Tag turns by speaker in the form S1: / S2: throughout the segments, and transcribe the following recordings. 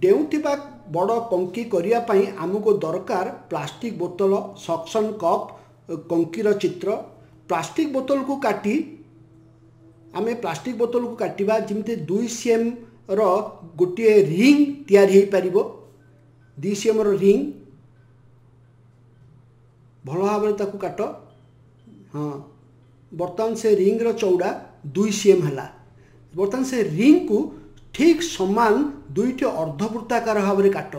S1: ଡେଉଁଥିବା ବଡ଼ କଙ୍କି କରିବା ପାଇଁ ଆମକୁ ଦରକାର ପ୍ଲାଷ୍ଟିକ୍ ବୋତଲ ସକ୍ସନ୍ କପ୍ କଙ୍କିର ଚିତ୍ର ପ୍ଲାଷ୍ଟିକ୍ ବୋତଲକୁ କାଟି ଆମେ ପ୍ଲାଷ୍ଟିକ୍ ବୋତଲକୁ କାଟିବା ଯେମିତି ଦୁଇ ସିଏମ୍ର ଗୋଟିଏ ରିଙ୍ଗ୍ ତିଆରି ହୋଇପାରିବ ଦୁଇ ସିଏମ୍ର ରିଙ୍ଗ୍ ଭଲ ଭାବରେ ତାକୁ କାଟ ହଁ ବର୍ତ୍ତମାନ ସେ ରିଙ୍ଗ୍ର ଚଉଡ଼ା ଦୁଇ ସିଏମ୍ ହେଲା ବର୍ତ୍ତମାନ ସେ ରିଙ୍ଗ୍କୁ ঠিক সমান দুইটি অর্ধবৃত্তাকার ভাবে কাট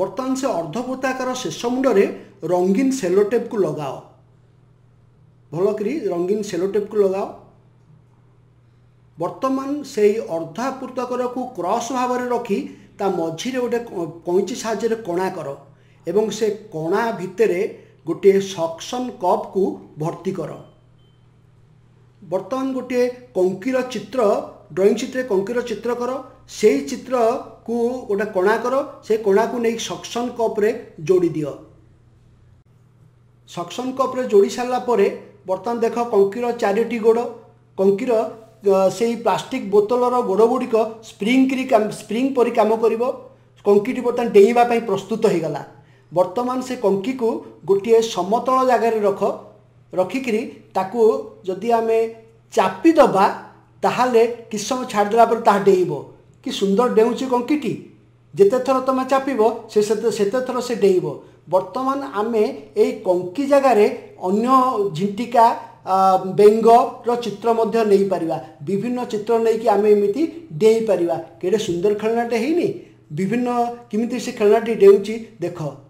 S1: বর্তমান সে অর্ধবৃত্তাকার শেষ মুন্ডরে রঙিন সেলোটেপকু লগাও ভাল করে রঙিন সেলোটেপকু লগাও বর্তমান সেই অর্ধাবৃত্তাকারকু ক্রস ভাবে রাখি তা মঝিরে গোটে কইচি সাহায্যে কণা কর এবং সে কণা ভিতরে গোটিয়ে সকসন কপকু ভর্তি কর ବର୍ତ୍ତମାନ ଗୋଟିଏ କଙ୍କିର ଚିତ୍ର ଡ୍ରଇଂ ଚିତ୍ରରେ କଙ୍କିର ଚିତ୍ର କର ସେଇ ଚିତ୍ରକୁ ଗୋଟେ କଣା କର ସେ କଣାକୁ ନେଇ ସକ୍ସନ୍ କପ୍ରେ ଯୋଡ଼ି ଦିଅ ସକ୍ସନ୍ କପ୍ରେ ଯୋଡ଼ି ସାରିଲା ପରେ ବର୍ତ୍ତମାନ ଦେଖ କଙ୍କିର ଚାରିଟି ଗୋଡ଼ କଙ୍କିର ସେଇ ପ୍ଲାଷ୍ଟିକ ବୋତଲର ଗୋଡ଼ ଗୁଡ଼ିକ ସ୍ପ୍ରିଙ୍ଗକିରି ସ୍ପ୍ରିଙ୍ଗ ପରି କାମ କରିବ କଙ୍କିଟି ବର୍ତ୍ତମାନ ଡେଇଁବା ପାଇଁ ପ୍ରସ୍ତୁତ ହୋଇଗଲା ବର୍ତ୍ତମାନ ସେ କଙ୍କିକୁ ଗୋଟିଏ ସମତଳ ଜାଗାରେ ରଖ ରଖିକିରି ତାକୁ ଯଦି ଆମେ ଚାପିଦେବା ତାହେଲେ କିଛି ସମୟ ଛାଡ଼ିଦେଲା ପରେ ତାହା ଡେଇଁବ କି ସୁନ୍ଦର ଡେଉଁଛି କଙ୍କିଟି ଯେତେ ଥର ତୁମେ ଚାପିବ ସେ ସେତେ ଥର ସେ ଡେଇଁବ ବର୍ତ୍ତମାନ ଆମେ ଏଇ କଙ୍କି ଜାଗାରେ ଅନ୍ୟ ଝିଣ୍ଟିକା ବେଙ୍ଗର ଚିତ୍ର ମଧ୍ୟ ନେଇପାରିବା ବିଭିନ୍ନ ଚିତ୍ର ନେଇକି ଆମେ ଏମିତି ଡେଇଁପାରିବା କେଡ଼େ ସୁନ୍ଦର ଖେଳନାଟେ ହେଇନି ବିଭିନ୍ନ କେମିତି ସେ ଖେଳଣାଟି ଡେଉଁଛି ଦେଖ